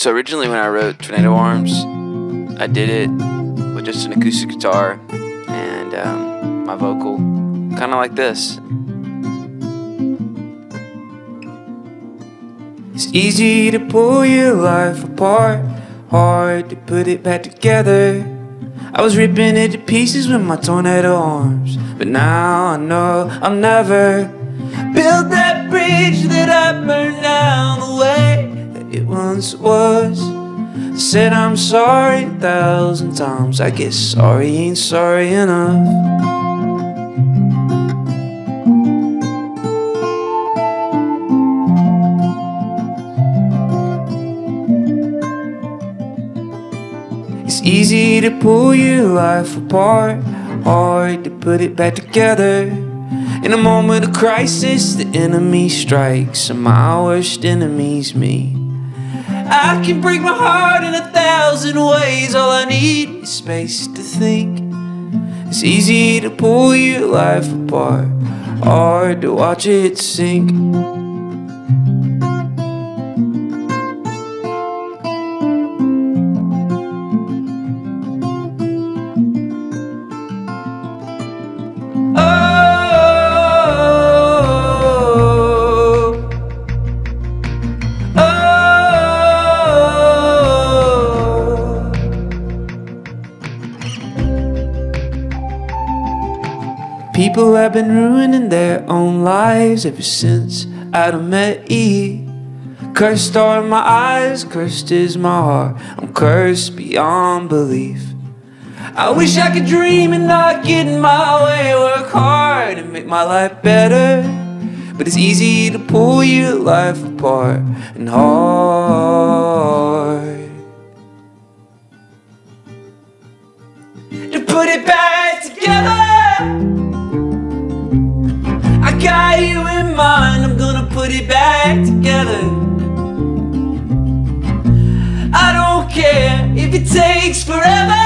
So originally, when I wrote Tornado Arms, I did it with just an acoustic guitar and um, my vocal, kind of like this. It's easy to pull your life apart, hard to put it back together. I was ripping it to pieces with my tornado arms, but now I know I'll never build that bridge that I burned down the way it once was. I said I'm sorry a thousand times. I guess sorry ain't sorry enough. It's easy to pull your life apart, hard to put it back together. In a moment of crisis, the enemy strikes, and my worst enemy's me. I can break my heart in a thousand ways, all I need is space to think. It's easy to pull your life apart, hard to watch it sink. People have been ruining their own lives ever since Adam met Eve. Cursed are my eyes, cursed is my heart. I'm cursed beyond belief. I wish I could dream and not get in my way. Work hard and make my life better. But it's easy to pull your life apart and hard to put it back got you in mind, I'm gonna put it back together. I don't care if it takes forever.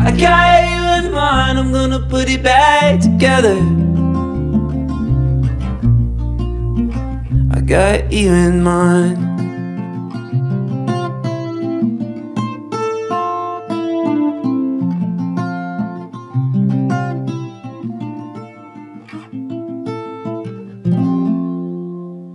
I got you in mind, I'm gonna put it back together. I got you in mind.